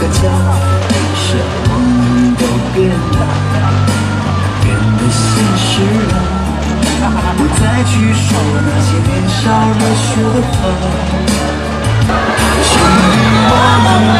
个家，什么都变了，变得现实了，不再去说那些年少热血的话。兄弟，我们。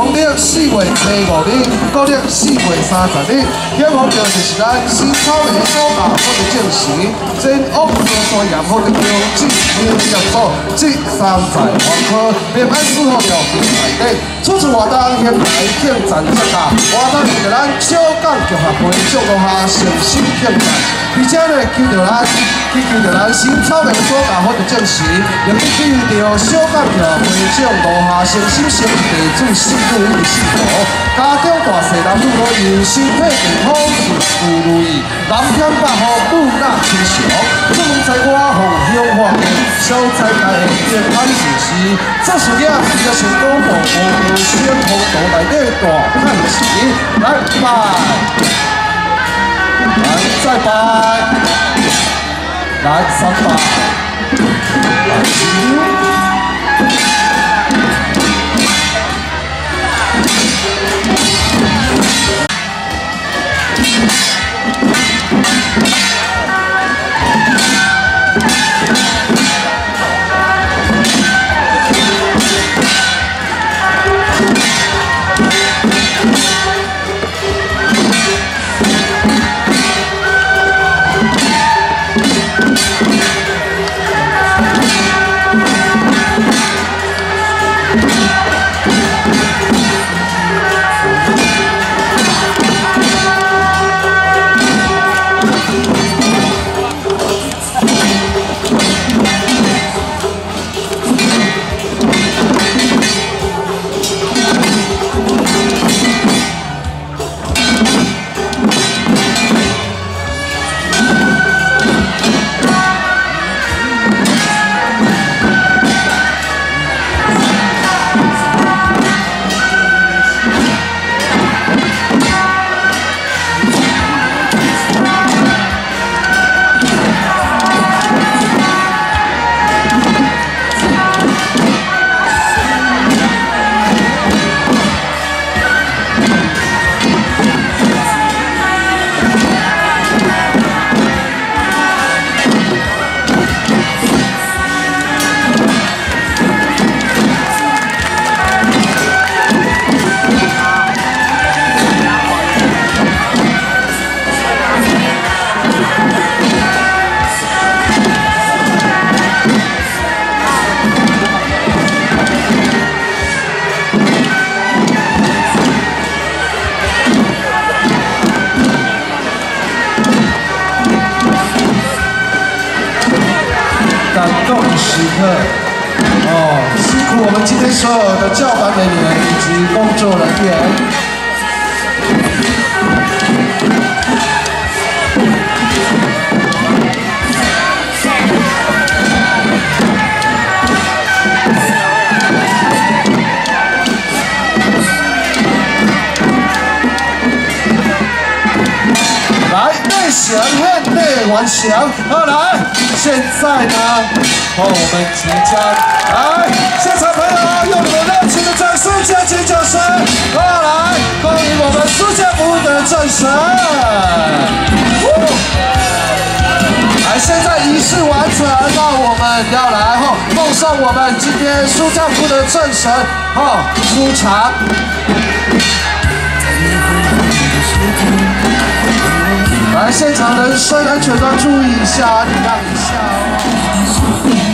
农历四月初五日，国历四月三十日，天皇就是咱新草原所教或者正时，真恶多山岩或者标志，名叫做这三在黄科，并按四号条平台底，处处活动现来庆赞这大，活动是咱小港剧合会上落下诚心庆赞，而且呢，求着咱，去求着咱新草原所教或者正时，也必须着小港剧合会上落下。诚心诚意地主幸福与幸福，家中大细男女老幼身体健康，事事如意，南天北雨，五纳清祥。出门在外红香花艳，小财来平安顺时。这是件是个成功步步先锋道内底大看齐。来拜，来再拜，来三拜，来。刻。哦，辛苦我们今天所有的教班人员以及工作人员。强悍内顽强，好来，现在呢，哦，我们即将来，现场朋友用你们热情的掌声加尖叫声，好来，欢迎我们苏家福的战神。来，现在仪式完成，那我们要来哈，奉上我们今天苏家福的战神哈出场。来，现场人身安全都注意一下，礼让一下。